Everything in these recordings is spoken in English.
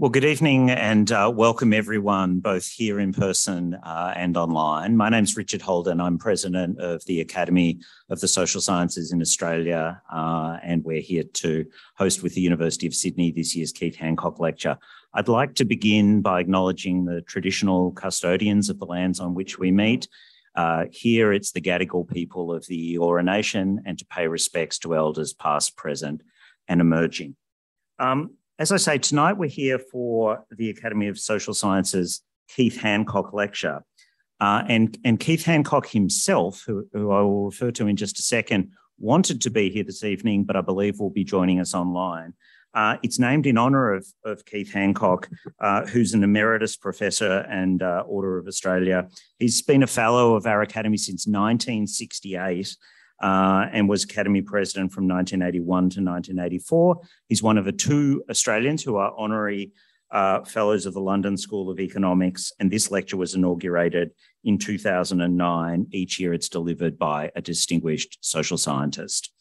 Well, good evening and uh, welcome everyone, both here in person uh, and online. My name's Richard Holden. I'm president of the Academy of the Social Sciences in Australia, uh, and we're here to host with the University of Sydney this year's Keith Hancock Lecture. I'd like to begin by acknowledging the traditional custodians of the lands on which we meet. Uh, here, it's the Gadigal people of the Eora Nation, and to pay respects to elders past, present, and emerging. Um, as I say, tonight we're here for the Academy of Social Sciences Keith Hancock lecture. Uh, and, and Keith Hancock himself, who, who I will refer to in just a second, wanted to be here this evening, but I believe will be joining us online. Uh, it's named in honour of, of Keith Hancock, uh, who's an emeritus professor and uh, Order of Australia. He's been a fellow of our academy since 1968 uh, and was Academy President from 1981 to 1984. He's one of the two Australians who are honorary uh, Fellows of the London School of Economics, and this lecture was inaugurated in 2009. Each year it's delivered by a distinguished social scientist.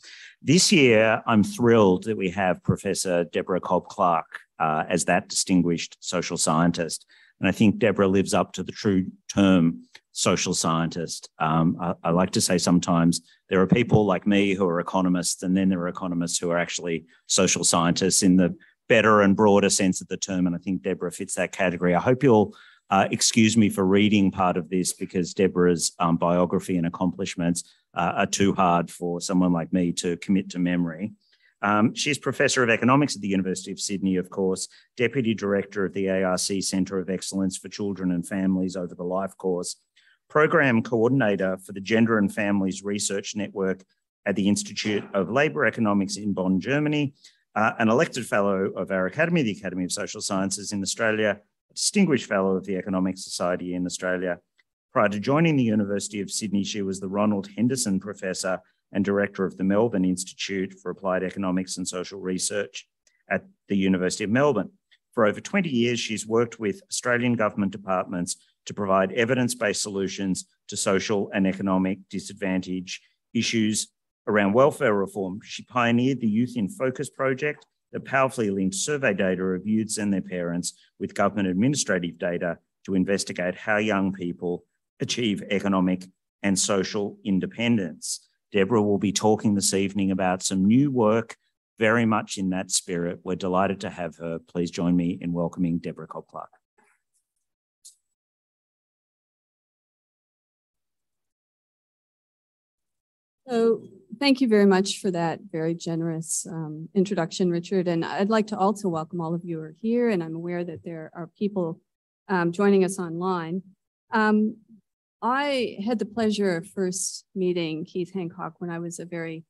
This year, I'm thrilled that we have Professor Deborah Cobb Clark uh, as that distinguished social scientist. And I think Deborah lives up to the true term social scientist. Um, I, I, like to say sometimes there are people like me who are economists, and then there are economists who are actually social scientists in the better and broader sense of the term. And I think Deborah fits that category. I hope you'll uh, excuse me for reading part of this because Deborah's um, biography and accomplishments uh, are too hard for someone like me to commit to memory. Um, she's Professor of Economics at the University of Sydney, of course, Deputy Director of the ARC Centre of Excellence for Children and Families over the Life course, Program Coordinator for the Gender and Families Research Network at the Institute of Labour Economics in Bonn, Germany, uh, an elected Fellow of our Academy, the Academy of Social Sciences in Australia, a Distinguished Fellow of the Economic Society in Australia. Prior to joining the University of Sydney, she was the Ronald Henderson Professor and Director of the Melbourne Institute for Applied Economics and Social Research at the University of Melbourne. For over 20 years, she's worked with Australian government departments to provide evidence based solutions to social and economic disadvantage issues around welfare reform. She pioneered the Youth in Focus project that powerfully linked survey data of youths and their parents with government administrative data to investigate how young people achieve economic and social independence. Deborah will be talking this evening about some new work very much in that spirit. We're delighted to have her. Please join me in welcoming Deborah Cobb-Clark. So thank you very much for that very generous um, introduction, Richard. And I'd like to also welcome all of you who are here, and I'm aware that there are people um, joining us online. Um, I had the pleasure of first meeting Keith Hancock when I was a very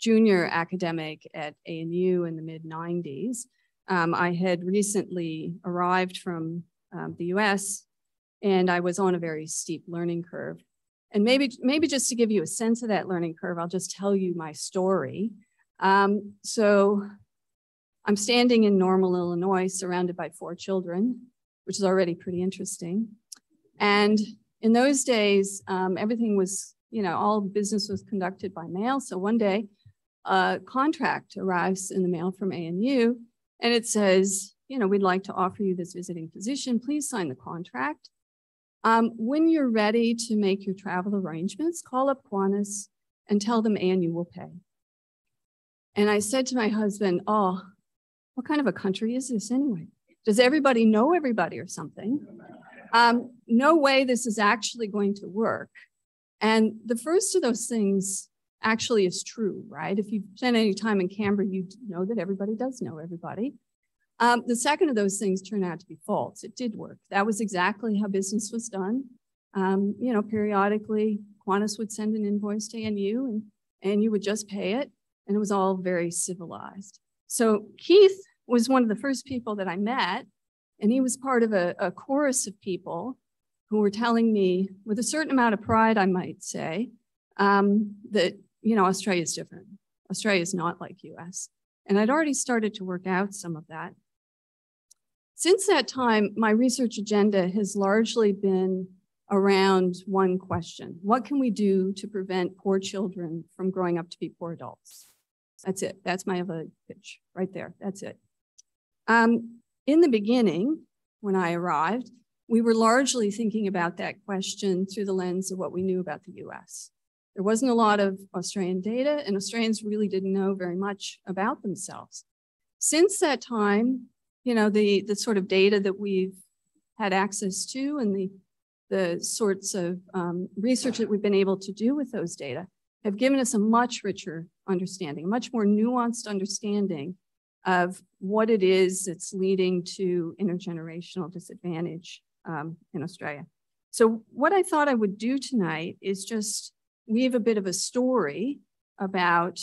junior academic at ANU in the mid 90s. Um, I had recently arrived from um, the US and I was on a very steep learning curve. And maybe, maybe just to give you a sense of that learning curve, I'll just tell you my story. Um, so I'm standing in Normal, Illinois, surrounded by four children, which is already pretty interesting. And in those days, um, everything was, you know, all business was conducted by mail. So one day, a contract arrives in the mail from ANU and it says, you know, we'd like to offer you this visiting position. Please sign the contract. Um, when you're ready to make your travel arrangements, call up Qantas and tell them ANU will pay. And I said to my husband, oh, what kind of a country is this anyway? Does everybody know everybody or something? um, no way this is actually going to work. And the first of those things actually is true, right? If you've spent any time in Canberra, you know that everybody does know everybody. Um, the second of those things turned out to be false. It did work. That was exactly how business was done. Um, you know, periodically, Qantas would send an invoice to ANU and, and you would just pay it. And it was all very civilized. So Keith was one of the first people that I met and he was part of a, a chorus of people who were telling me, with a certain amount of pride, I might say, um, that, you know, Australia is different. Australia is not like US. And I'd already started to work out some of that. Since that time, my research agenda has largely been around one question What can we do to prevent poor children from growing up to be poor adults? That's it. That's my other pitch right there. That's it. Um, in the beginning, when I arrived, we were largely thinking about that question through the lens of what we knew about the US. There wasn't a lot of Australian data, and Australians really didn't know very much about themselves. Since that time, you know, the, the sort of data that we've had access to and the, the sorts of um, research that we've been able to do with those data have given us a much richer understanding, much more nuanced understanding of what it is that's leading to intergenerational disadvantage um, in Australia. So what I thought I would do tonight is just weave a bit of a story about,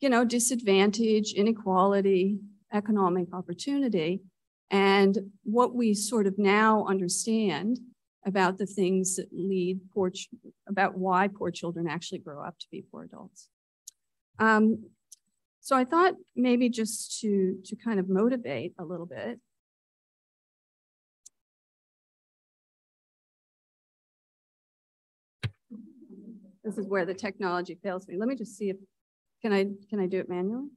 you know, disadvantage, inequality, economic opportunity, and what we sort of now understand about the things that lead poor, about why poor children actually grow up to be poor adults. Um, so I thought maybe just to, to kind of motivate a little bit, This is where the technology fails me. Let me just see if, can I, can I do it manually?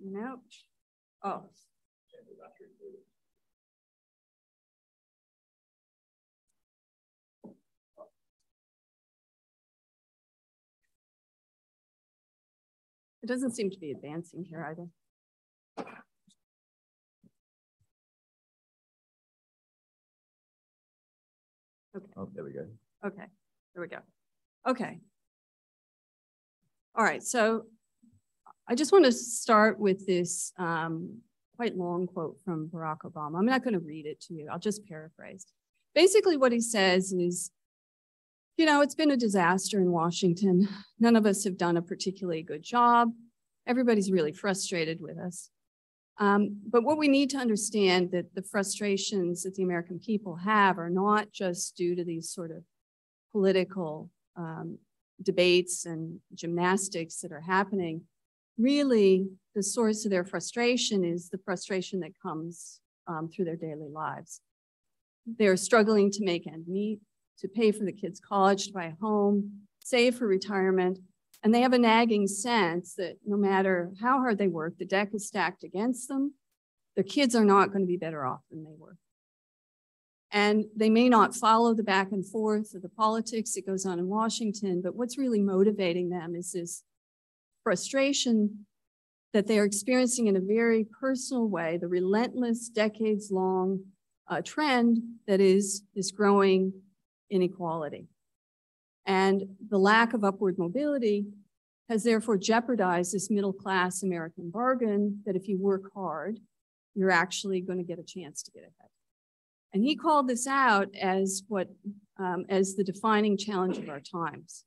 No. Oh. It doesn't seem to be advancing here either. Okay. Oh, there we go. Okay, there we go. Okay. All right, so I just want to start with this um, quite long quote from Barack Obama. I'm not going to read it to you, I'll just paraphrase. Basically, what he says is, you know, it's been a disaster in Washington. None of us have done a particularly good job. Everybody's really frustrated with us. Um, but what we need to understand that the frustrations that the American people have are not just due to these sort of political um, debates and gymnastics that are happening. Really, the source of their frustration is the frustration that comes um, through their daily lives. They're struggling to make ends meet, to pay for the kids' college, to buy a home, save for retirement, and they have a nagging sense that no matter how hard they work, the deck is stacked against them. Their kids are not going to be better off than they were. And they may not follow the back and forth of the politics that goes on in Washington, but what's really motivating them is this frustration that they are experiencing in a very personal way, the relentless, decades long uh, trend that is this growing inequality. And the lack of upward mobility has therefore jeopardized this middle class American bargain that if you work hard, you're actually going to get a chance to get ahead. And he called this out as what um, as the defining challenge of our times.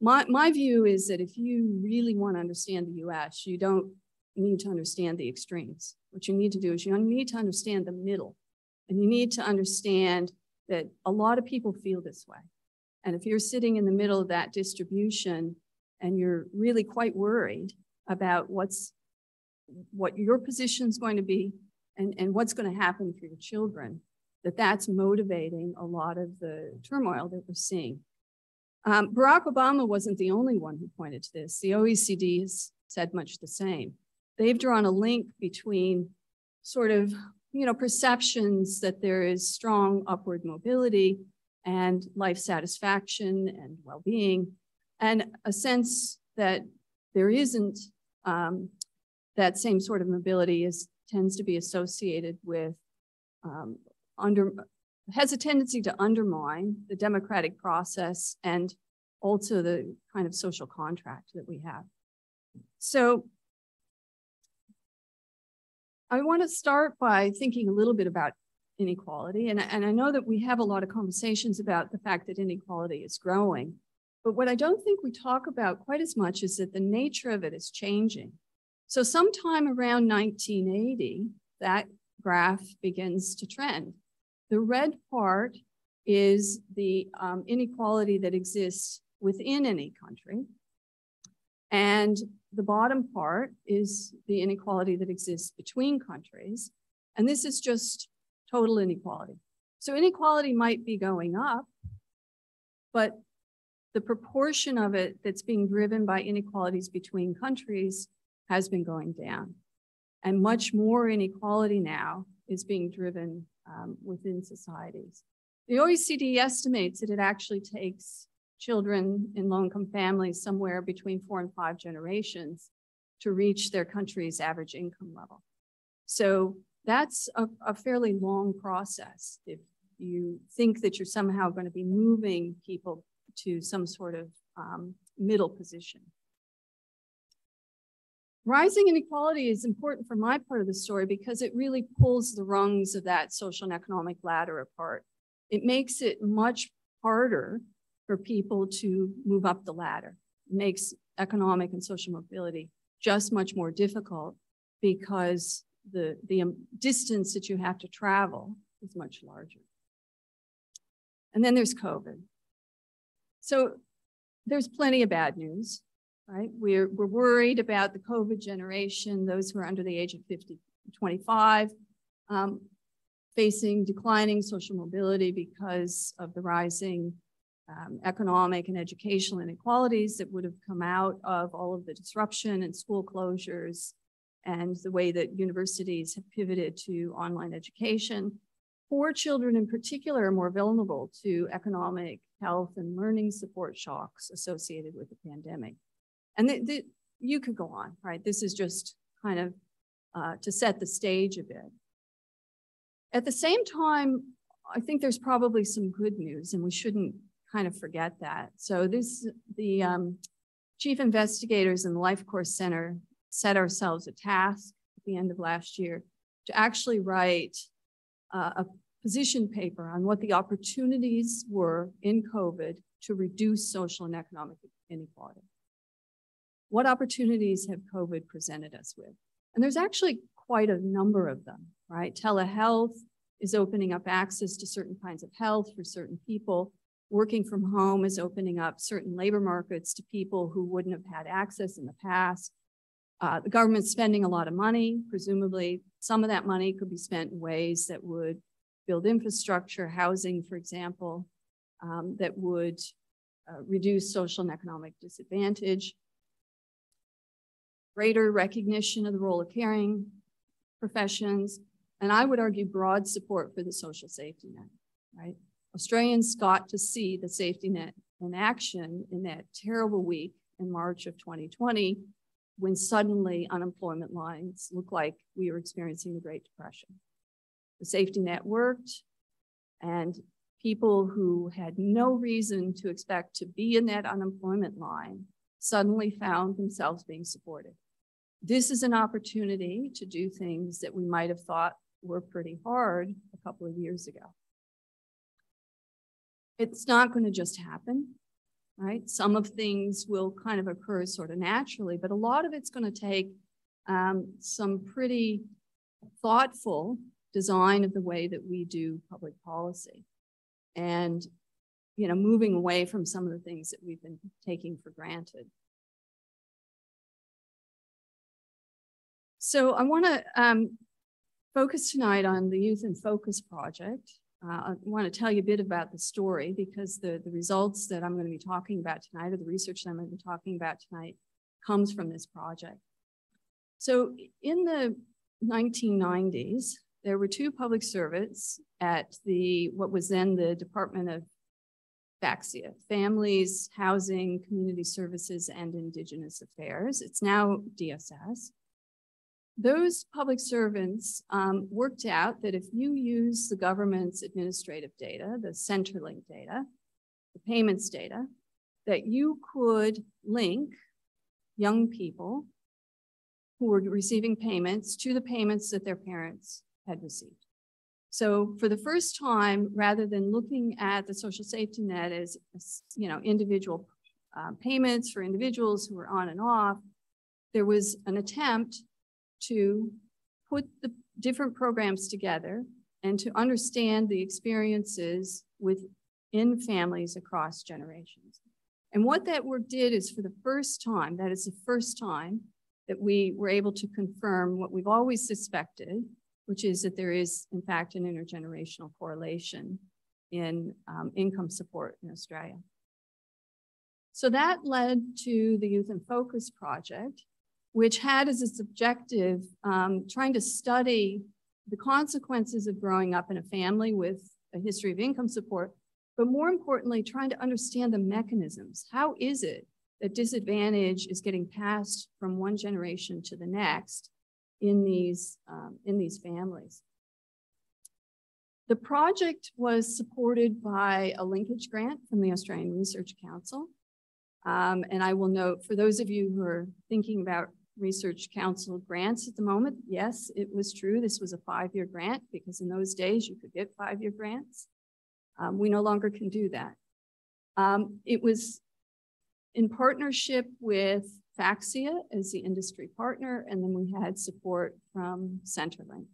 My, my view is that if you really want to understand the US, you don't need to understand the extremes. What you need to do is you need to understand the middle. And you need to understand that a lot of people feel this way. And if you're sitting in the middle of that distribution and you're really quite worried about what's what your position is going to be and, and what's going to happen for your children, that that's motivating a lot of the turmoil that we're seeing. Um, Barack Obama wasn't the only one who pointed to this. The OECD has said much the same. They've drawn a link between sort of, you know, perceptions that there is strong upward mobility and life satisfaction and well-being, and a sense that there isn't um, that same sort of mobility is tends to be associated with um, under has a tendency to undermine the democratic process and also the kind of social contract that we have. So I want to start by thinking a little bit about inequality. And, and I know that we have a lot of conversations about the fact that inequality is growing. But what I don't think we talk about quite as much is that the nature of it is changing. So, sometime around 1980, that graph begins to trend. The red part is the um, inequality that exists within any country. And the bottom part is the inequality that exists between countries. And this is just total inequality. So inequality might be going up, but the proportion of it that's being driven by inequalities between countries has been going down. And much more inequality now is being driven um, within societies. The OECD estimates that it actually takes children in low income families somewhere between four and five generations to reach their country's average income level. So that's a, a fairly long process. If you think that you're somehow going to be moving people to some sort of um, middle position. Rising inequality is important for my part of the story because it really pulls the rungs of that social and economic ladder apart. It makes it much harder for people to move up the ladder. It makes economic and social mobility just much more difficult because the, the um, distance that you have to travel is much larger. And then there's COVID. So there's plenty of bad news, right? We're, we're worried about the COVID generation, those who are under the age of 50, 25, um, facing declining social mobility because of the rising um, economic and educational inequalities that would have come out of all of the disruption and school closures and the way that universities have pivoted to online education. Poor children in particular are more vulnerable to economic, health, and learning support shocks associated with the pandemic. And the, the, you could go on, right? This is just kind of uh, to set the stage a bit. At the same time, I think there's probably some good news, and we shouldn't kind of forget that. So this, the um, chief investigators in the Life Course Center set ourselves a task at the end of last year to actually write uh, a position paper on what the opportunities were in COVID to reduce social and economic inequality. What opportunities have COVID presented us with? And there's actually quite a number of them, right? Telehealth is opening up access to certain kinds of health for certain people. Working from home is opening up certain labor markets to people who wouldn't have had access in the past. Uh, the government's spending a lot of money. Presumably, some of that money could be spent in ways that would build infrastructure, housing, for example, um, that would uh, reduce social and economic disadvantage. Greater recognition of the role of caring professions, and I would argue broad support for the social safety net, right? Australians got to see the safety net in action in that terrible week in March of 2020 when suddenly unemployment lines looked like we were experiencing the Great Depression. The safety net worked, and people who had no reason to expect to be in that unemployment line suddenly found themselves being supported. This is an opportunity to do things that we might have thought were pretty hard a couple of years ago. It's not going to just happen, right? Some of things will kind of occur sort of naturally, but a lot of it's going to take um, some pretty thoughtful design of the way that we do public policy. And, you know, moving away from some of the things that we've been taking for granted. So I want to um, focus tonight on the Youth in Focus project. Uh, I want to tell you a bit about the story because the, the results that I'm going to be talking about tonight, or the research that I'm going to be talking about tonight, comes from this project. So in the 1990s, there were two public servants at the what was then the Department of FaHCSIA, Families, Housing, Community Services, and Indigenous Affairs. It's now DSS those public servants um, worked out that if you use the government's administrative data, the Centrelink data, the payments data, that you could link young people who were receiving payments to the payments that their parents had received. So for the first time, rather than looking at the social safety net as, you know, individual uh, payments for individuals who were on and off, there was an attempt to put the different programs together and to understand the experiences within families across generations. And what that work did is for the first time, that is the first time that we were able to confirm what we've always suspected, which is that there is, in fact, an intergenerational correlation in um, income support in Australia. So that led to the Youth in Focus project, which had as its objective um, trying to study the consequences of growing up in a family with a history of income support, but more importantly, trying to understand the mechanisms. How is it that disadvantage is getting passed from one generation to the next in these, um, in these families? The project was supported by a linkage grant from the Australian Research Council. Um, and I will note for those of you who are thinking about Research Council grants at the moment, yes, it was true. This was a five-year grant because in those days you could get five-year grants. Um, we no longer can do that. Um, it was in partnership with FaHCSIA as the industry partner, and then we had support from Centrelink.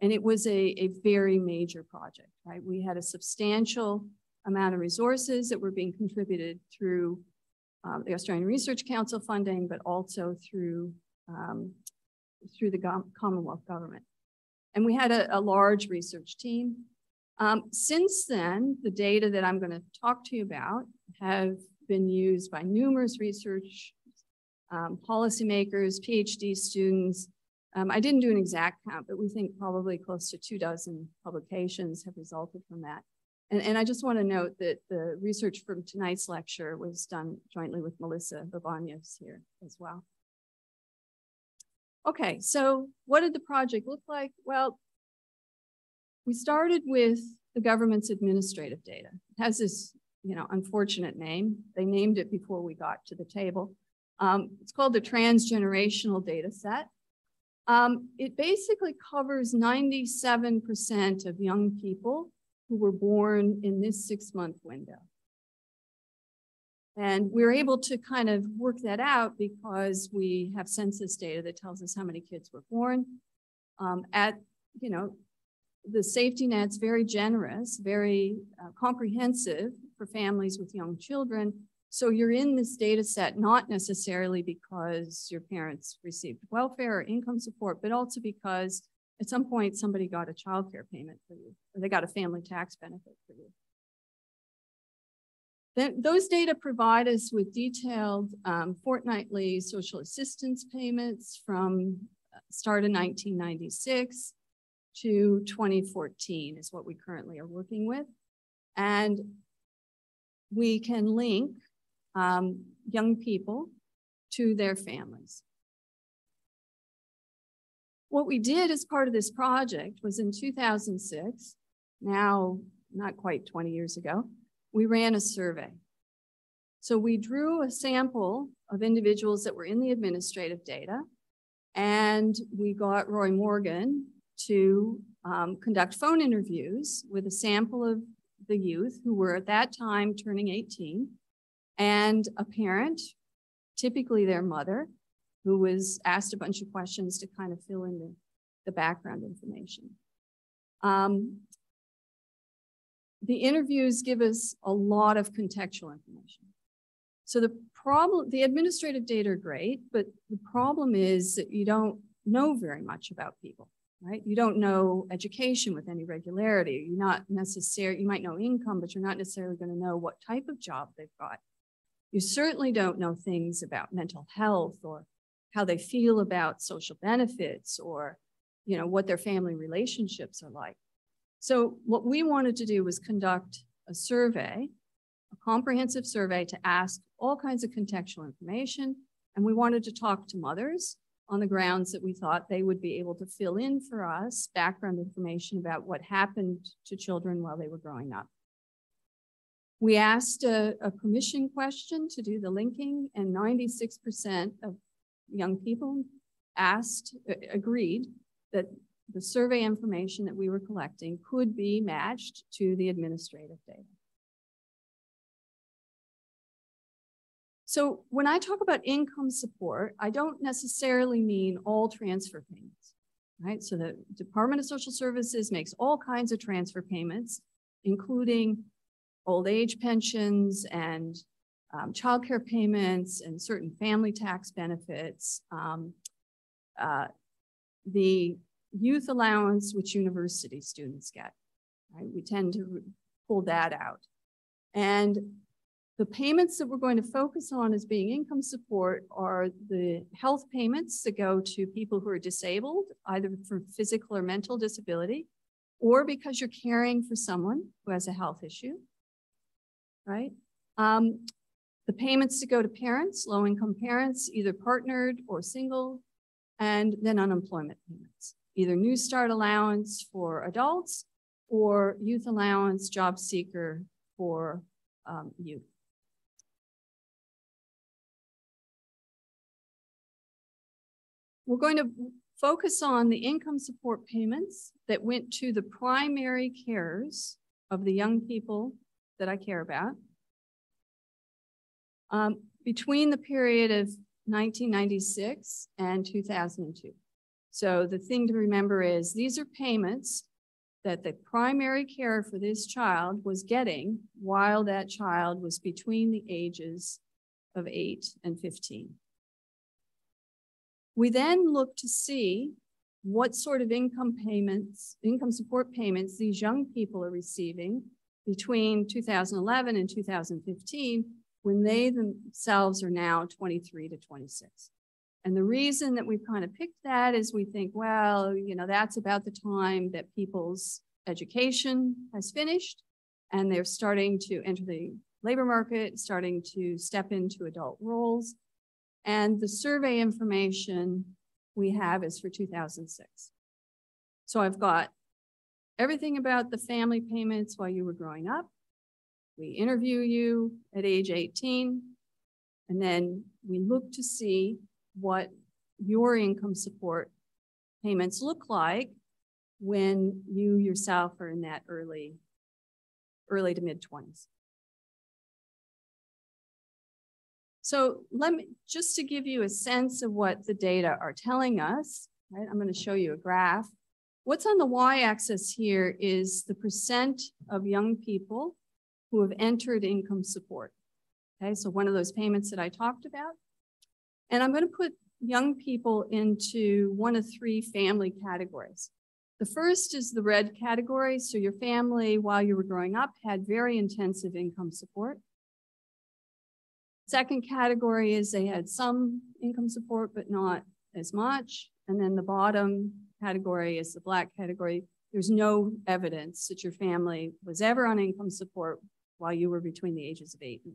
And it was a, a very major project, right? We had a substantial amount of resources that were being contributed through um, the Australian Research Council funding, but also through, um, through the Commonwealth government. And we had a, a large research team. Um, since then, the data that I'm going to talk to you about have been used by numerous research um, policymakers, PhD students, um, I didn't do an exact count, but we think probably close to two dozen publications have resulted from that. And, and I just want to note that the research from tonight's lecture was done jointly with Melissa Babanyos here as well. Okay, so what did the project look like? Well, we started with the government's administrative data. It has this, you know, unfortunate name. They named it before we got to the table. Um, it's called the transgenerational data set. Um, it basically covers 97% of young people who were born in this six month window. And we're able to kind of work that out because we have census data that tells us how many kids were born. Um, at, you know, the safety net's very generous, very uh, comprehensive for families with young children. So you're in this data set not necessarily because your parents received welfare or income support, but also because at some point somebody got a child care payment for you, or they got a family tax benefit for you. Then those data provide us with detailed um, fortnightly social assistance payments from uh, start of 1996 to 2014 is what we currently are working with. And we can link um, young people to their families. What we did as part of this project was in 2006, now not quite 20 years ago, we ran a survey. So we drew a sample of individuals that were in the administrative data, and we got Roy Morgan to um, conduct phone interviews with a sample of the youth who were at that time turning 18 and a parent, typically their mother, who was asked a bunch of questions to kind of fill in the, the background information. Um, the interviews give us a lot of contextual information. So the problem, the administrative data are great, but the problem is that you don't know very much about people, right? You don't know education with any regularity. You're not necessarily, you might know income, but you're not necessarily going to know what type of job they've got. You certainly don't know things about mental health or how they feel about social benefits or you know what their family relationships are like. So what we wanted to do was conduct a survey, a comprehensive survey to ask all kinds of contextual information. And we wanted to talk to mothers on the grounds that we thought they would be able to fill in for us background information about what happened to children while they were growing up. We asked a, a permission question to do the linking, and 96% of young people asked, agreed that the survey information that we were collecting could be matched to the administrative data. So when I talk about income support, I don't necessarily mean all transfer payments, right? So the Department of Social Services makes all kinds of transfer payments, including old age pensions and um, childcare payments and certain family tax benefits, um, uh, the youth allowance, which university students get. Right? We tend to pull that out. And The payments that we're going to focus on as being income support are the health payments that go to people who are disabled, either for physical or mental disability, or because you're caring for someone who has a health issue, right? Um, the payments to go to parents, low income parents, either partnered or single, and then unemployment payments, either Newstart allowance for adults or youth allowance, job seeker for um, youth. We're going to focus on the income support payments that went to the primary carers of the young people that I care about. Um, between the period of 1996 and 2002. So the thing to remember is these are payments that the primary care for this child was getting while that child was between the ages of 8 and 15. We then look to see what sort of income payments, income support payments these young people are receiving between 2011 and 2015 when they themselves are now 23 to 26. And the reason that we've kind of picked that is we think, well, you know, that's about the time that people's education has finished and they're starting to enter the labor market, starting to step into adult roles. And the survey information we have is for 2006. So I've got everything about the family payments while you were growing up. We interview you at age 18, and then we look to see what your income support payments look like when you yourself are in that early, early to mid 20s. So let me, just to give you a sense of what the data are telling us, right? I'm gonna show you a graph. What's on the y-axis here is the percent of young people who have entered income support. Okay, so one of those payments that I talked about. And I'm gonna put young people into one of three family categories. The first is the red category. So your family, while you were growing up, had very intensive income support. Second category is they had some income support, but not as much. And then the bottom category is the black category. There's no evidence that your family was ever on income support while you were between the ages of eight and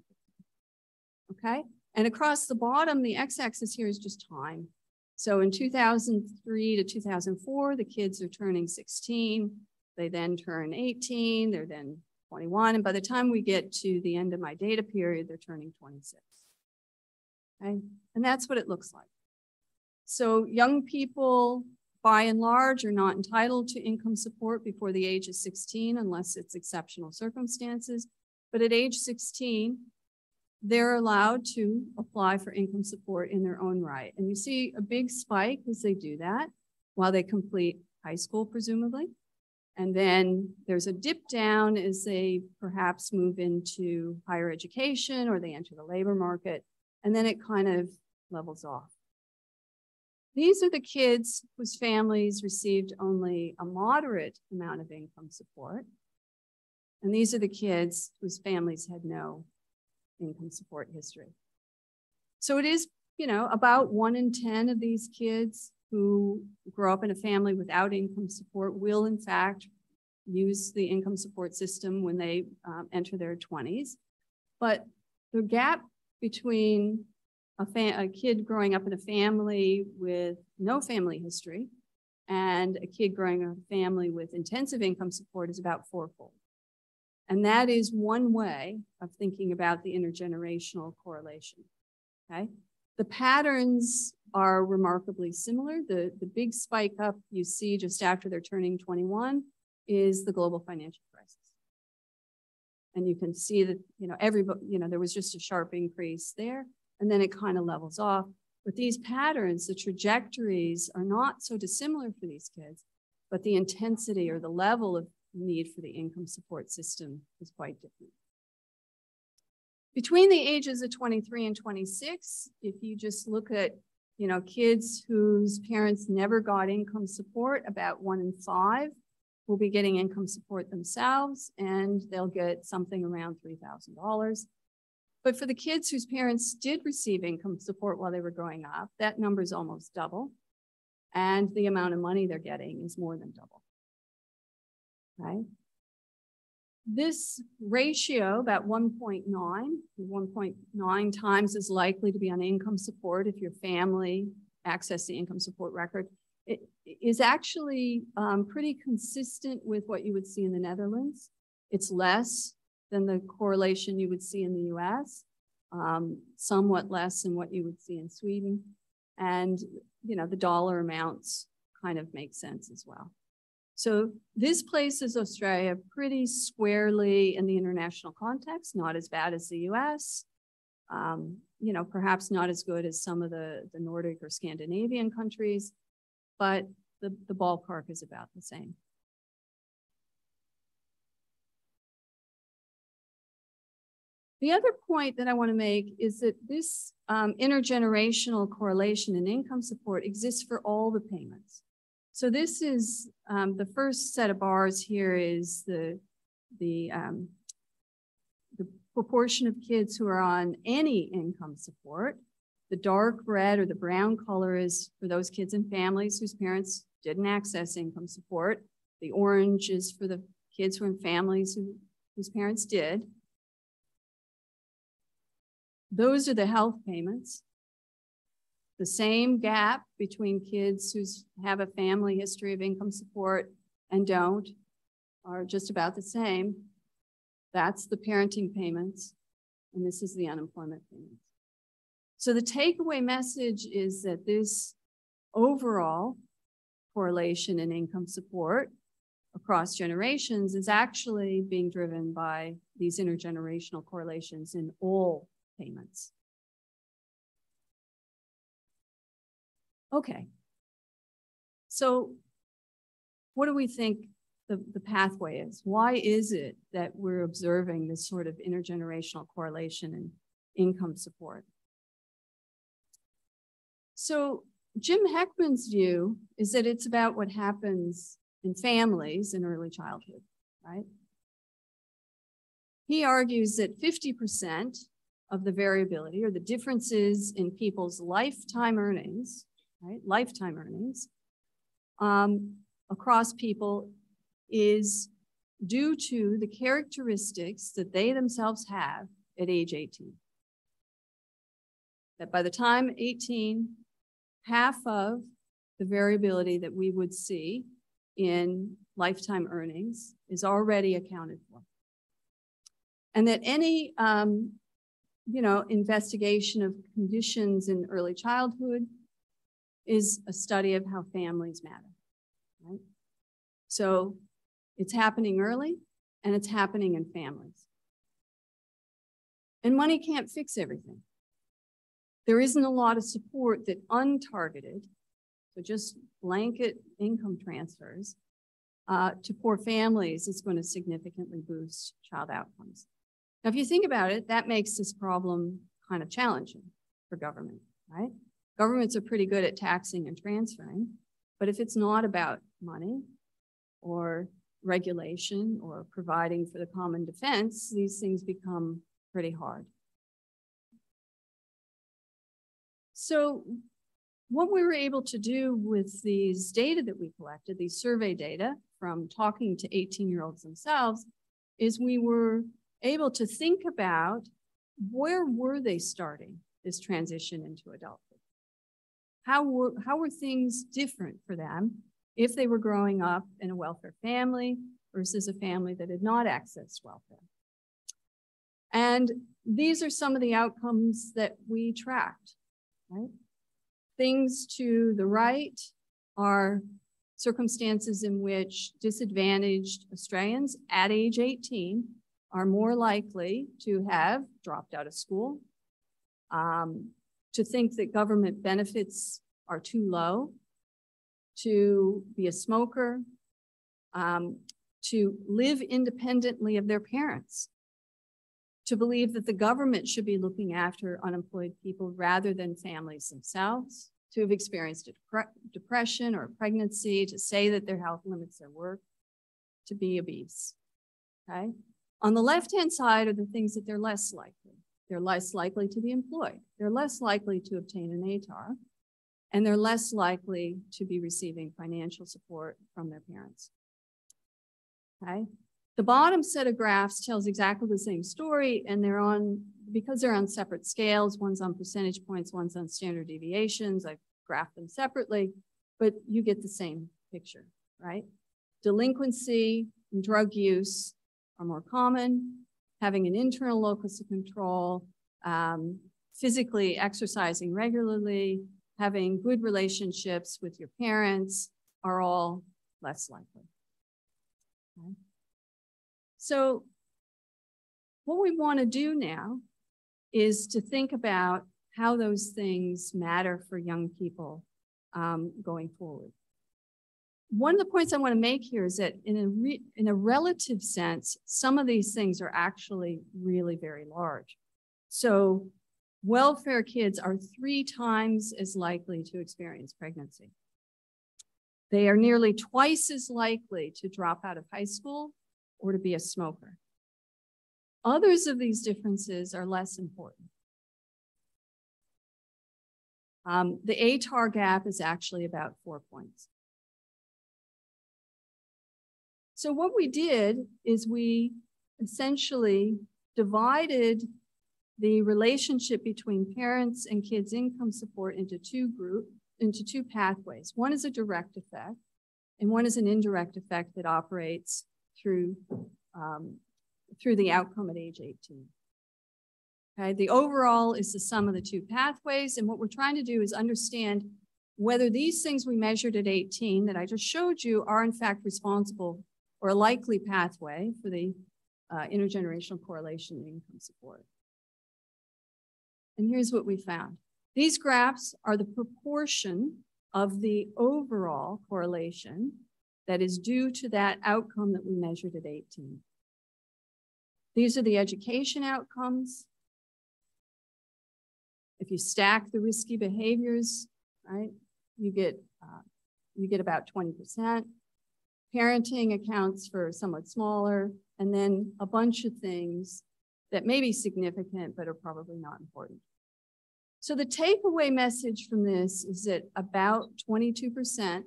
15. Okay? And across the bottom, the x-axis here is just time. So in 2003 to 2004, the kids are turning 16. They then turn 18. They're then 21. And by the time we get to the end of my data period, they're turning 26. Okay? And that's what it looks like. So young people, by and large, are not entitled to income support before the age of 16 unless it's exceptional circumstances. But at age 16, they're allowed to apply for income support in their own right. And you see a big spike as they do that while they complete high school, presumably. And then there's a dip down as they perhaps move into higher education or they enter the labor market. And then it kind of levels off. These are the kids whose families received only a moderate amount of income support. And these are the kids whose families had no income support history. So it is, you know, about one in 10 of these kids who grow up in a family without income support will, in fact, use the income support system when they um, enter their 20s. But the gap between a, a, kid growing up in a family with no family history and a kid growing up in a family with intensive income support is about fourfold. And that is one way of thinking about the intergenerational correlation. Okay. The patterns are remarkably similar. The, the big spike up you see just after they're turning 21 is the global financial crisis. And you can see that, you know, everybody, you know, there was just a sharp increase there, and then it kind of levels off. But these patterns, the trajectories are not so dissimilar for these kids, but the intensity or the level of need for the income support system is quite different. Between the ages of 23 and 26, if you just look at you know, kids whose parents never got income support, about one in five will be getting income support themselves, and they'll get something around $3,000. But for the kids whose parents did receive income support while they were growing up, that number is almost double. And the amount of money they're getting is more than double. Right? This ratio, about 1.9, 1.9 times is likely to be on income support if your family access the income support record. It is actually um, pretty consistent with what you would see in the Netherlands. It's less than the correlation you would see in the US, um, somewhat less than what you would see in Sweden. And, you know, the dollar amounts kind of make sense as well. So this places Australia pretty squarely in the international context, not as bad as the US, um, you know, perhaps not as good as some of the, the Nordic or Scandinavian countries, but the, the ballpark is about the same. The other point that I want to make is that this um, intergenerational correlation in income support exists for all the payments. So this is um, the first set of bars here is the, the, um, the proportion of kids who are on any income support. The dark red or the brown color is for those kids and families whose parents didn't access income support. The orange is for the kids who are in families who, whose parents did. Those are the health payments. The same gap between kids who have a family history of income support and don't are just about the same. That's the parenting payments, and this is the unemployment payments. So the takeaway message is that this overall correlation in income support across generations is actually being driven by these intergenerational correlations in all payments. Okay. So what do we think the, the pathway is? Why is it that we're observing this sort of intergenerational correlation in income support? So Jim Heckman's view is that it's about what happens in families in early childhood, right? He argues that 50% of the variability or the differences in people's lifetime earnings, right? Lifetime earnings um, across people is due to the characteristics that they themselves have at age 18. That by the time 18, half of the variability that we would see in lifetime earnings is already accounted for. And that any um, you know, investigation of conditions in early childhood is a study of how families matter, right? So it's happening early and it's happening in families. And money can't fix everything. There isn't a lot of support that untargeted, so just blanket income transfers uh, to poor families is going to significantly boost child outcomes. Now, if you think about it, that makes this problem kind of challenging for government, right? Governments are pretty good at taxing and transferring, but if it's not about money or regulation or providing for the common defense, these things become pretty hard. So what we were able to do with these data that we collected, these survey data from talking to 18 year olds themselves, is we were able to think about where were they starting this transition into adulthood? How were, how were things different for them if they were growing up in a welfare family versus a family that had not accessed welfare? And these are some of the outcomes that we tracked, right? Things to the right are circumstances in which disadvantaged Australians at age 18 are more likely to have dropped out of school, um, to think that government benefits are too low, to be a smoker, um, to live independently of their parents, to believe that the government should be looking after unemployed people rather than families themselves, to have experienced a dep depression or pregnancy, to say that their health limits their work, to be obese. Okay? On the left-hand side are the things that they're less likely. They're less likely to be employed. They're less likely to obtain an ATAR, and they're less likely to be receiving financial support from their parents. Okay. The bottom set of graphs tells exactly the same story, and they're on, because they're on separate scales, one's on percentage points, one's on standard deviations. I've graphed them separately, but you get the same picture, right? Delinquency and drug use are more common, having an internal locus of control, um, physically exercising regularly, having good relationships with your parents are all less likely. Okay. So what we want to do now is to think about how those things matter for young people um, going forward. One of the points I want to make here is that in a, in a relative sense, some of these things are actually really very large. So welfare kids are three times as likely to experience pregnancy. They are nearly twice as likely to drop out of high school or to be a smoker. Others of these differences are less important. Um, the ATAR gap is actually about four points. So what we did is we essentially divided the relationship between parents and kids income support into two group into two pathways. One is a direct effect, and one is an indirect effect that operates through um, through the outcome at age 18. Okay, the overall is the sum of the two pathways, and what we're trying to do is understand whether these things we measured at 18 that I just showed you are in fact responsible or a likely pathway for the uh, intergenerational correlation in income support. And here's what we found. These graphs are the proportion of the overall correlation that is due to that outcome that we measured at 18. These are the education outcomes. If you stack the risky behaviors, right, you get, uh, you get about 20%. Parenting accounts for somewhat smaller, and then a bunch of things that may be significant but are probably not important. So the takeaway message from this is that about 22%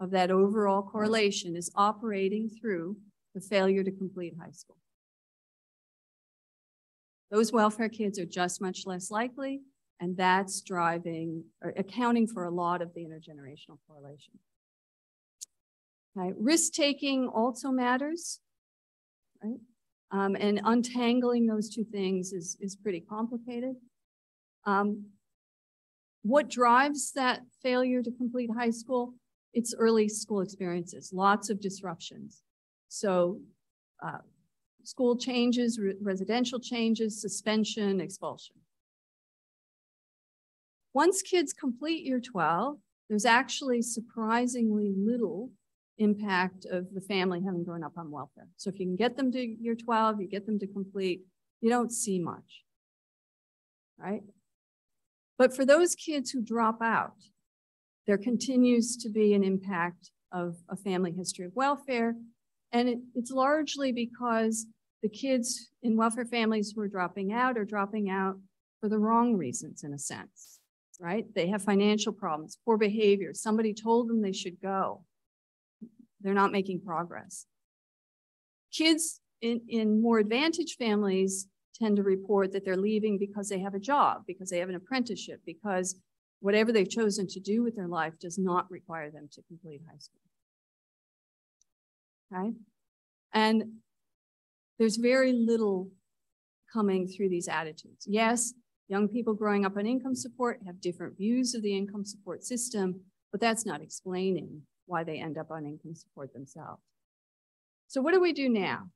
of that overall correlation is operating through the failure to complete high school. Those welfare kids are just much less likely, and that's driving or accounting for a lot of the intergenerational correlation. Okay. Risk taking also matters, right? Um, and untangling those two things is, is pretty complicated. Um, what drives that failure to complete high school? It's early school experiences, lots of disruptions. So uh, school changes, re residential changes, suspension, expulsion. Once kids complete year 12, there's actually surprisingly little impact of the family having grown up on welfare. So if you can get them to year 12, you get them to complete, you don't see much, right? But for those kids who drop out, there continues to be an impact of a family history of welfare. And it, it's largely because the kids in welfare families who are dropping out are dropping out for the wrong reasons, in a sense, right? They have financial problems, poor behavior. Somebody told them they should go. They're not making progress. Kids in, in more advantaged families tend to report that they're leaving because they have a job, because they have an apprenticeship, because whatever they've chosen to do with their life does not require them to complete high school. Okay? And there's very little coming through these attitudes. Yes, young people growing up on income support have different views of the income support system, but that's not explaining why they end up on income support themselves. So what do we do now?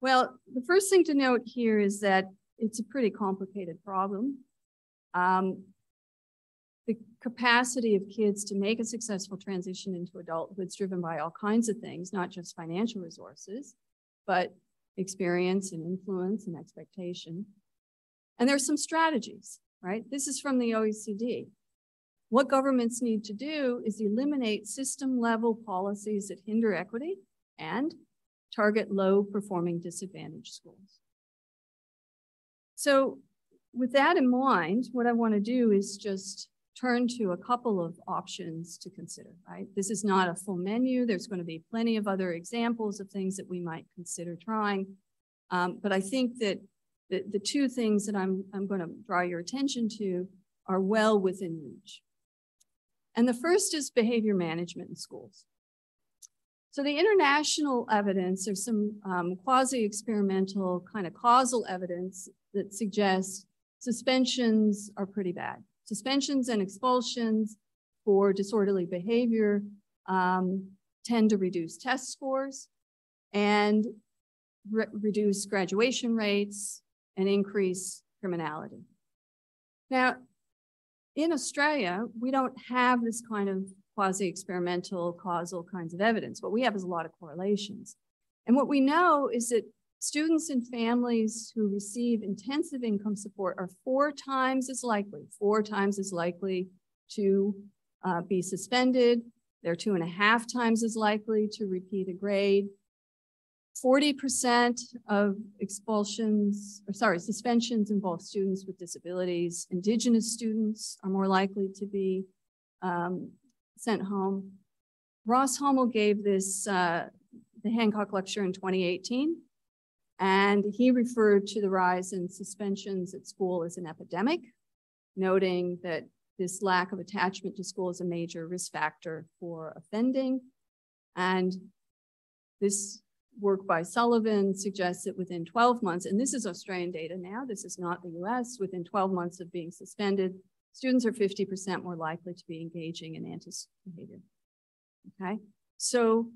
Well, the first thing to note here is that it's a pretty complicated problem. Um, the capacity of kids to make a successful transition into adulthood is driven by all kinds of things, not just financial resources, but experience and influence and expectation. And there's some strategies, right? This is from the OECD. What governments need to do is eliminate system level policies that hinder equity and target low performing disadvantaged schools. So with that in mind, what I want to do is just turn to a couple of options to consider, right? This is not a full menu. There's going to be plenty of other examples of things that we might consider trying. Um, but I think that the, the two things that I'm, I'm going to draw your attention to are well within reach. And the first is behavior management in schools. So the international evidence, there's some um, quasi-experimental kind of causal evidence that suggests suspensions are pretty bad. Suspensions and expulsions for disorderly behavior um, tend to reduce test scores and re reduce graduation rates and increase criminality. Now, in Australia, we don't have this kind of quasi-experimental causal kinds of evidence. What we have is a lot of correlations. And what we know is that students and families who receive intensive income support are four times as likely, four times as likely to uh, be suspended. They're two and a half times as likely to repeat a grade. 40% of expulsions, or sorry, suspensions involve students with disabilities. Indigenous students are more likely to be um, sent home. Ross Homel gave this, uh, the Hancock lecture in 2018, and he referred to the rise in suspensions at school as an epidemic, noting that this lack of attachment to school is a major risk factor for offending. And this work by Sullivan suggests that within 12 months, and this is Australian data now, this is not the US, within 12 months of being suspended, students are 50% more likely to be engaging in antisocial behavior. Okay, so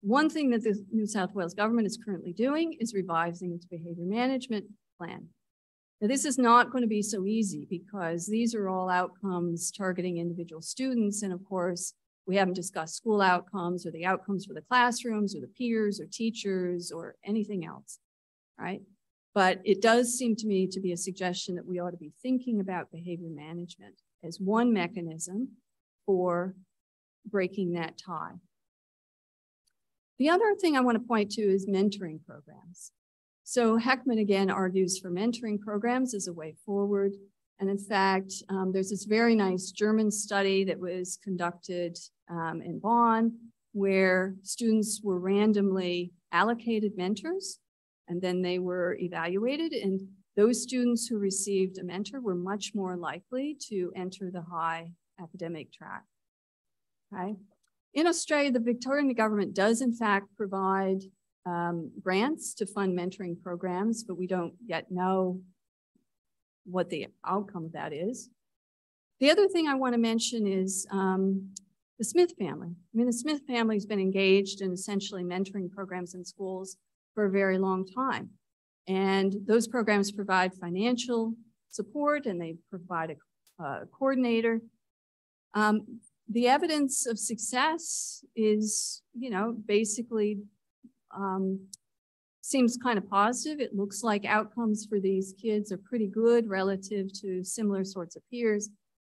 one thing that the New South Wales government is currently doing is revising its behavior management plan. Now, this is not going to be so easy because these are all outcomes targeting individual students. And of course, we haven't discussed school outcomes or the outcomes for the classrooms or the peers or teachers or anything else, right? But it does seem to me to be a suggestion that we ought to be thinking about behavior management as one mechanism for breaking that tie. The other thing I want to point to is mentoring programs. So Heckman again argues for mentoring programs as a way forward. And in fact, um, there's this very nice German study that was conducted um, in Bonn where students were randomly allocated mentors and then they were evaluated. And those students who received a mentor were much more likely to enter the high academic track. Okay. In Australia, the Victorian government does in fact provide um, grants to fund mentoring programs, but we don't yet know what the outcome of that is. The other thing I want to mention is um, the Smith family. I mean, the Smith family has been engaged in essentially mentoring programs in schools for a very long time. And those programs provide financial support and they provide a, coordinator. Um, the evidence of success is, you know, basically um, seems kind of positive. It looks like outcomes for these kids are pretty good relative to similar sorts of peers,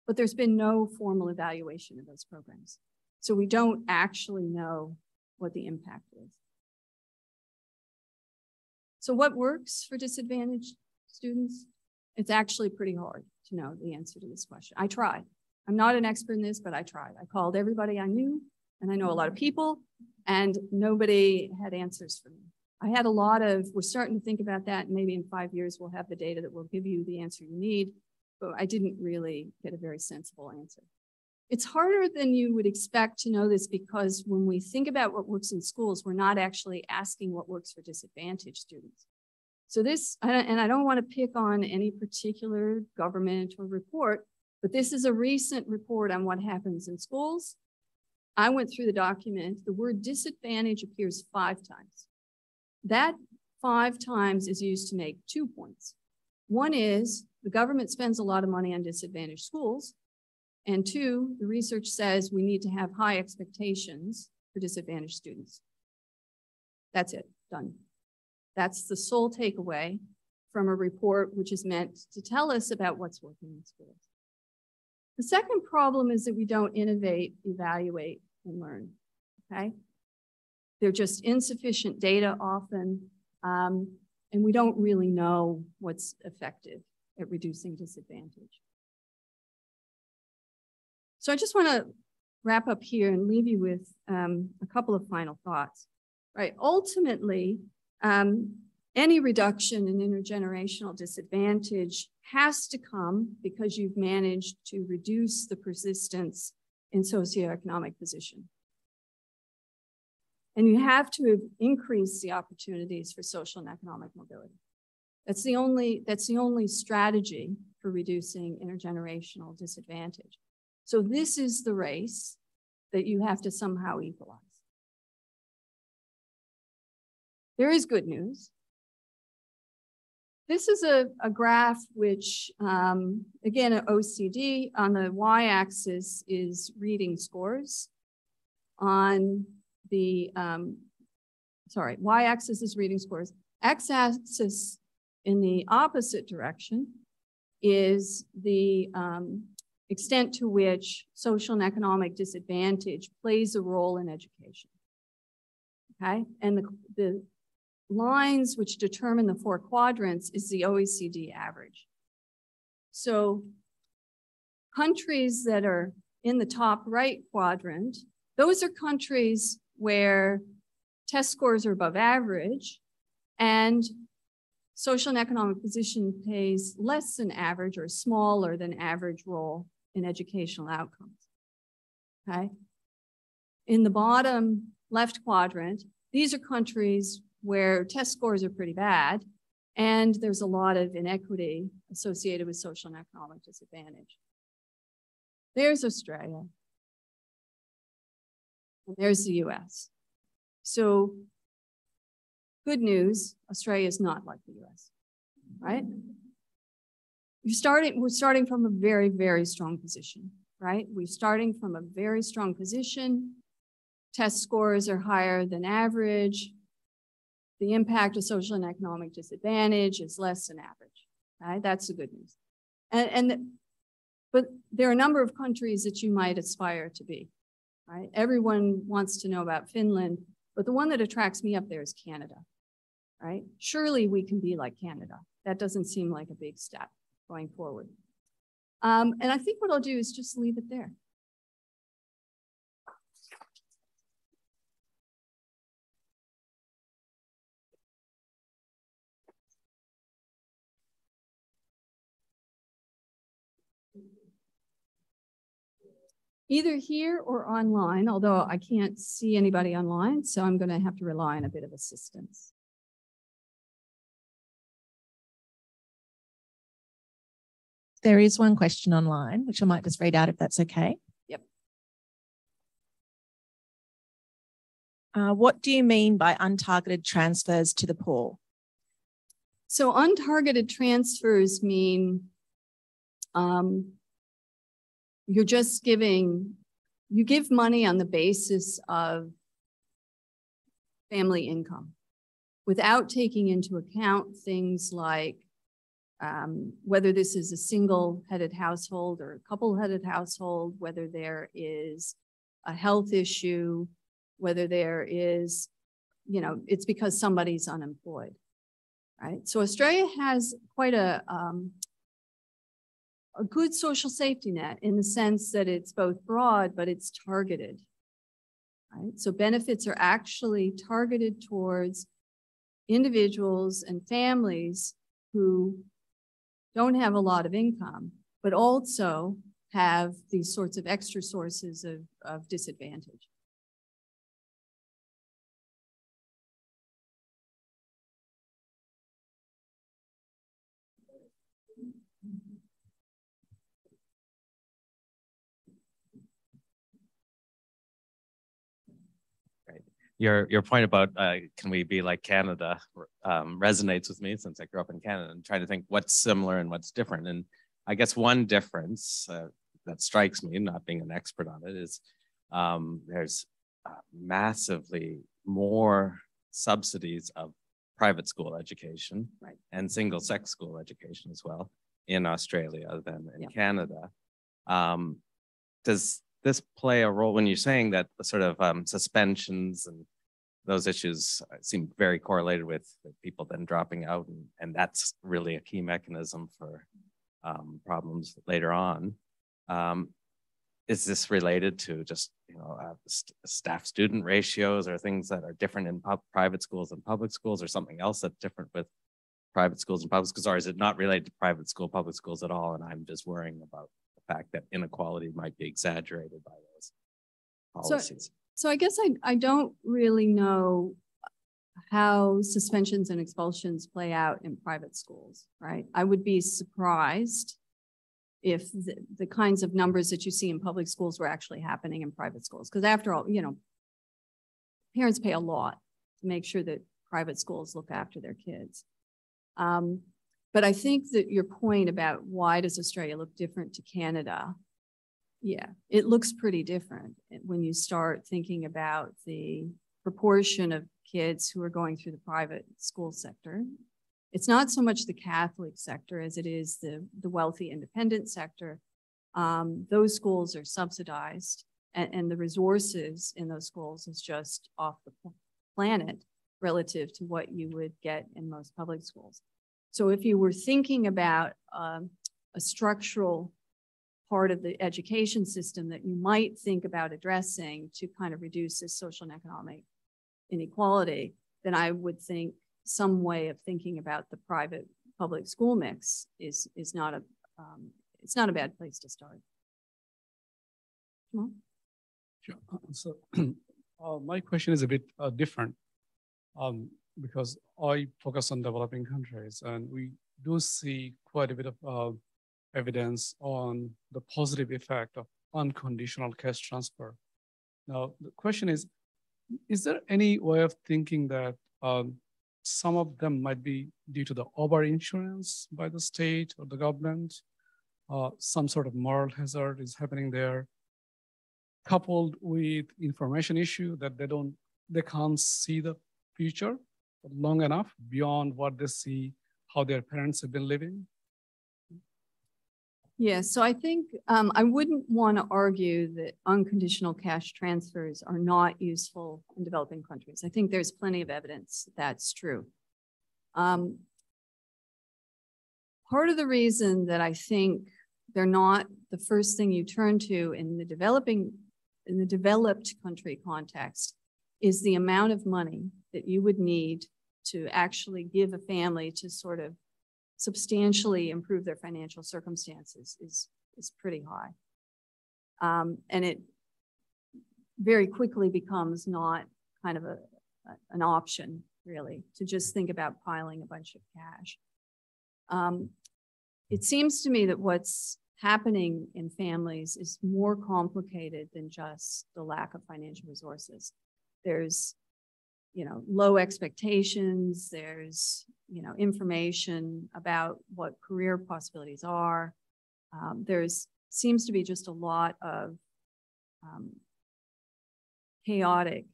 but there's been no formal evaluation of those programs. So we don't actually know what the impact is. So what works for disadvantaged students? It's actually pretty hard to know the answer to this question. I tried. I'm not an expert in this, but I tried. I called everybody I knew, and I know a lot of people, and nobody had answers for me. I had a lot of, we're starting to think about that, maybe in five years we'll have the data that will give you the answer you need, but I didn't really get a very sensible answer. It's harder than you would expect to know this because when we think about what works in schools, we're not actually asking what works for disadvantaged students. So this, and I don't want to pick on any particular government or report, but this is a recent report on what happens in schools. I went through the document. The word disadvantage appears five times. That five times is used to make two points. One is the government spends a lot of money on disadvantaged schools. And two, the research says we need to have high expectations for disadvantaged students. That's it, done. That's the sole takeaway from a report which is meant to tell us about what's working in schools. The second problem is that we don't innovate, evaluate, and learn, okay? They're just insufficient data often. Um, and we don't really know what's effective at reducing disadvantage. So I just want to wrap up here and leave you with um, a couple of final thoughts. Right, ultimately, um, any reduction in intergenerational disadvantage has to come because you've managed to reduce the persistence in socioeconomic position. And you have to increase the opportunities for social and economic mobility. That's the only, that's the only strategy for reducing intergenerational disadvantage. So this is the race that you have to somehow equalize. There is good news. This is a, a graph which, um, again, an OECD. On the y-axis is reading scores. On the, um, sorry, y-axis is reading scores. X-axis in the opposite direction is the um, extent to which social and economic disadvantage plays a role in education. Okay, and the, the lines which determine the four quadrants is the OECD average. So countries that are in the top right quadrant, those are countries where test scores are above average and social and economic position plays less than average or smaller than average role in educational outcomes. Okay. In the bottom left quadrant, these are countries where test scores are pretty bad and there's a lot of inequity associated with social and economic disadvantage. There's Australia. And there's the US. So good news, Australia is not like the US, right? You're starting, we're starting from a very, very strong position, right? We're starting from a very strong position. Test scores are higher than average. The impact of social and economic disadvantage is less than average, right? That's the good news. And, and but there are a number of countries that you might aspire to be, right? Everyone wants to know about Finland, but the one that attracts me up there is Canada, right? Surely we can be like Canada. That doesn't seem like a big step going forward. Um, and I think what I'll do is just leave it there. Either here or online, although I can't see anybody online, so I'm going to have to rely on a bit of assistance. There is one question online, which I might just read out if that's okay. Yep. Uh, what do you mean by untargeted transfers to the poor? So untargeted transfers mean um, you're just giving, you give money on the basis of family income without taking into account things like um, whether this is a single headed household or a couple headed household, whether there is a health issue, whether there is, you know, it's because somebody's unemployed, right? So Australia has quite a, um, a good social safety net in the sense that it's both broad, but it's targeted, right? So benefits are actually targeted towards individuals and families who don't have a lot of income, but also have these sorts of extra sources of, of disadvantage. Your your point about uh, can we be like Canada um, resonates with me since I grew up in Canada and trying to think what's similar and what's different. And I guess one difference uh, that strikes me, not being an expert on it, is um, there's uh, massively more subsidies of private school education right. and single sex school education as well in Australia than in Canada. Um, does this play a role when you're saying that the sort of um, suspensions and those issues uh, seem very correlated with people then dropping out, and, and that's really a key mechanism for um, problems later on. Um, is this related to just you know uh, st staff student ratios or things that are different in private schools and public schools, or something else that's different with private schools and public schools, or is it not related to private school, public schools at all? And I'm just worrying about fact that inequality might be exaggerated by those policies. So, so I guess I, I don't really know how suspensions and expulsions play out in private schools, right? I would be surprised if the, the kinds of numbers that you see in public schools were actually happening in private schools. Because after all, you know, parents pay a lot to make sure that private schools look after their kids. Um, but I think that your point about why does Australia look different to Canada yeah, it looks pretty different when you start thinking about the proportion of kids who are going through the private school sector. It's not so much the Catholic sector as it is the, the wealthy independent sector. Um, those schools are subsidized and, and the resources in those schools is just off the planet relative to what you would get in most public schools. So if you were thinking about um, a structural part of the education system that you might think about addressing to kind of reduce this social and economic inequality, then I would think some way of thinking about the private public school mix is is not a um, it's not a bad place to start. Sure. Uh, so uh, my question is a bit uh, different um, because I focus on developing countries and we do see quite a bit of uh, evidence on the positive effect of unconditional cash transfer. Now, the question is, is there any way of thinking that um, some of them might be due to the over insurance by the state or the government? Uh, some sort of moral hazard is happening there, coupled with information issue that they don't, they can't see the future long enough beyond what they see, how their parents have been living. Yeah, so I think um, I wouldn't want to argue that unconditional cash transfers are not useful in developing countries. I think there's plenty of evidence that's true. Um, part of the reason that I think they're not the first thing you turn to in the developing, in the developed country context is the amount of money that you would need to actually give a family to sort of substantially improve their financial circumstances is, is pretty high. Um, and it very quickly becomes not kind of a, a, an option, really, to just think about piling a bunch of cash. Um, it seems to me that what's happening in families is more complicated than just the lack of financial resources. There's you know, low expectations. There's, you know, information about what career possibilities are. Um, there's seems to be just a lot of um, chaotic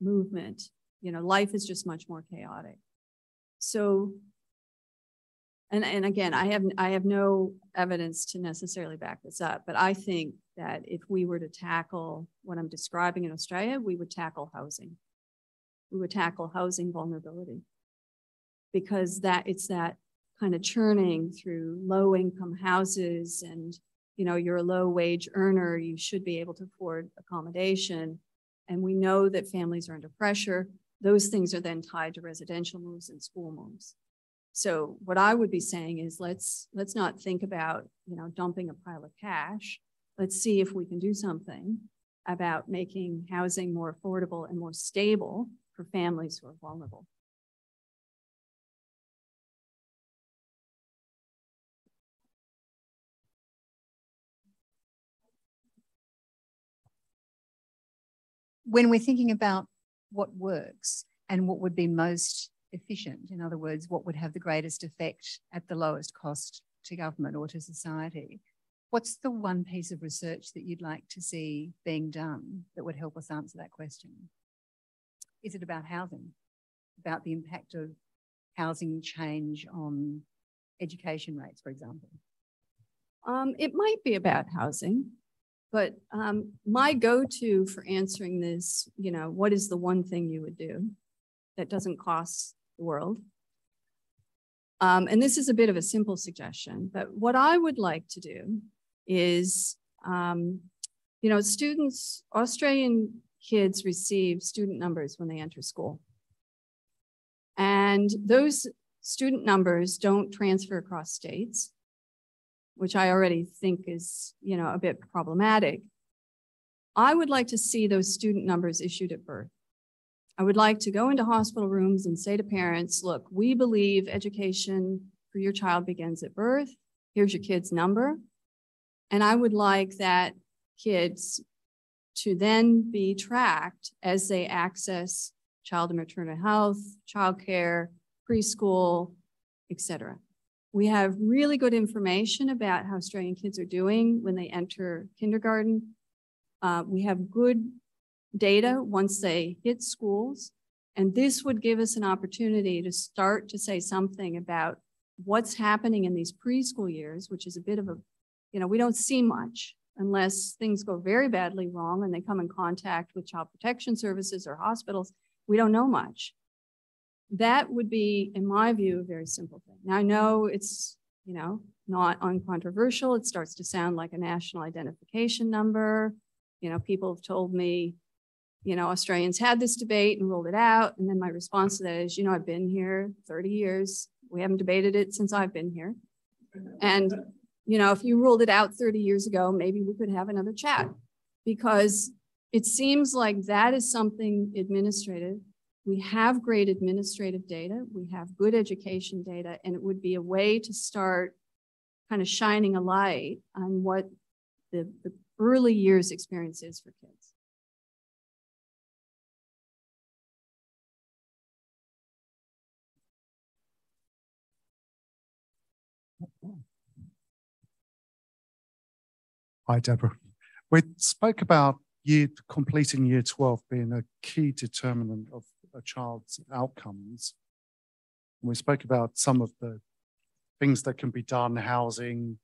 movement. You know, life is just much more chaotic. So, and, and again, I have, I have no evidence to necessarily back this up, but I think that if we were to tackle what I'm describing in Australia, we would tackle housing we would tackle housing vulnerability. Because that it's that kind of churning through low income houses and you know you're a low wage earner you should be able to afford accommodation. And we know that families are under pressure. Those things are then tied to residential moves and school moves. So what i would be saying is let's let's not think about you know dumping a pile of cash. Let's see if we can do something about making housing more affordable and more stable for families who are vulnerable. When we're thinking about what works and what would be most efficient, in other words, what would have the greatest effect at the lowest cost to government or to society, what's the one piece of research that you'd like to see being done that would help us answer that question? Is it about housing? About the impact of housing change on education rates, for example? Um, it might be about housing. But um, my go-to for answering this, you know, what is the one thing you would do that doesn't cost the world? Um, and this is a bit of a simple suggestion, but what I would like to do is, um, you know, students, Australian kids receive student numbers when they enter school. And those student numbers don't transfer across states which I already think is, you know, a bit problematic. I would like to see those student numbers issued at birth. I would like to go into hospital rooms and say to parents, look, we believe education for your child begins at birth. Here's your kid's number. And I would like that kids to then be tracked as they access child and maternal health, childcare, preschool, etc. We have really good information about how Australian kids are doing when they enter kindergarten. Uh, we have good data once they hit schools. And this would give us an opportunity to start to say something about what's happening in these preschool years, which is a bit of a, you know, we don't see much unless things go very badly wrong and they come in contact with child protection services or hospitals. We don't know much that would be, in my view, a very simple thing. Now I know it's, you know, not uncontroversial. It starts to sound like a national identification number. You know, people have told me, you know, Australians had this debate and ruled it out. And then my response to that is, you know, I've been here 30 years. We haven't debated it since I've been here. And, you know, if you ruled it out 30 years ago, maybe we could have another chat. Because it seems like that is something administrative. We have great administrative data, we have good education data, and it would be a way to start kind of shining a light on what the, the early years experience is for kids. Hi, Deborah. We spoke about year completing year 12 being a key determinant of a child's outcomes. And we spoke about some of the things that can be done, housing,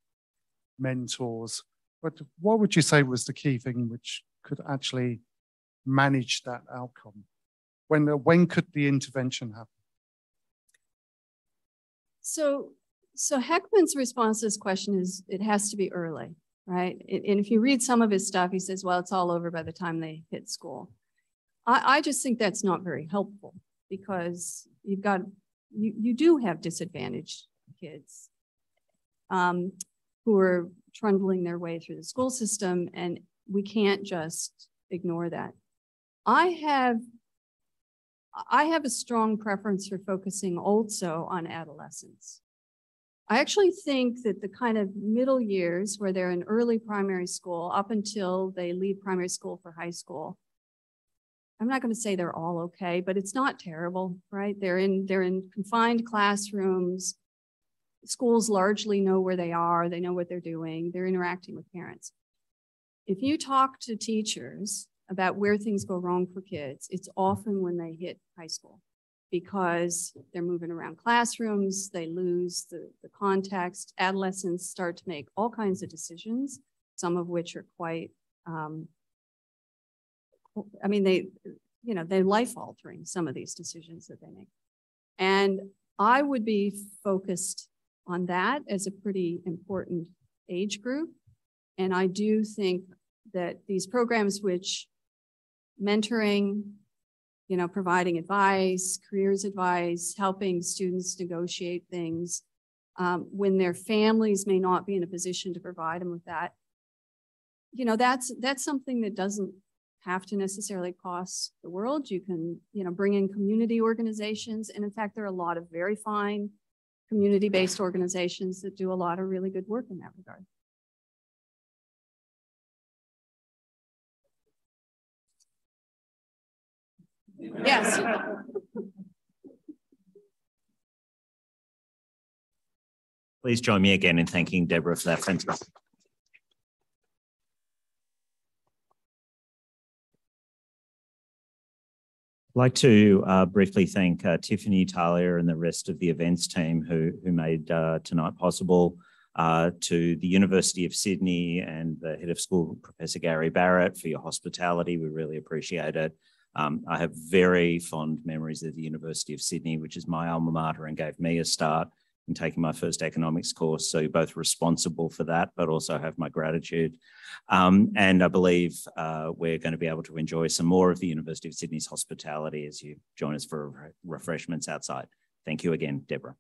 mentors. But what would you say was the key thing which could actually manage that outcome? When, when could the intervention happen? So, so Heckman's response to this question is it has to be early, right? And if you read some of his stuff, he says, well, it's all over by the time they hit school. I, I just think that's not very helpful because you've got, you, you do have disadvantaged kids um, who are trundling their way through the school system, and we can't just ignore that. I have I have a strong preference for focusing also on adolescents. I actually think that the kind of middle years where they're in early primary school up until they leave primary school for high school I'm not going to say they're all okay, but it's not terrible, right? They're in they're in confined classrooms. Schools largely know where they are, they know what they're doing, they're interacting with parents. If you talk to teachers about where things go wrong for kids, it's often when they hit high school because they're moving around classrooms, they lose the, the context. Adolescents start to make all kinds of decisions, some of which are quite um, I mean, they, you know, they're life altering, some of these decisions that they make. And I would be focused on that as a pretty important age group. And I do think that these programs, which mentoring, you know, providing advice, careers advice, helping students negotiate things, um, when their families may not be in a position to provide them with that, you know, that's that's something that doesn't have to necessarily cost the world. You can, you know, bring in community organizations. And in fact, there are a lot of very fine community-based organizations that do a lot of really good work in that regard. Yes. Please join me again in thanking Deborah for that fantastic I'd like to uh, briefly thank uh, Tiffany Talia and the rest of the events team who, who made uh, tonight possible. uh, to the University of Sydney and the head of school, Professor Garry Barrett, for your hospitality. We really appreciate it. Um, I have very fond memories of the University of Sydney, which is my alma mater and gave me a start in taking my first economics course. So you're both responsible for that, but also have my gratitude. Um, and I believe uh, we're going to be able to enjoy some more of the University of Sydney's hospitality as you join us for refreshments outside. Thank you again, Deborah.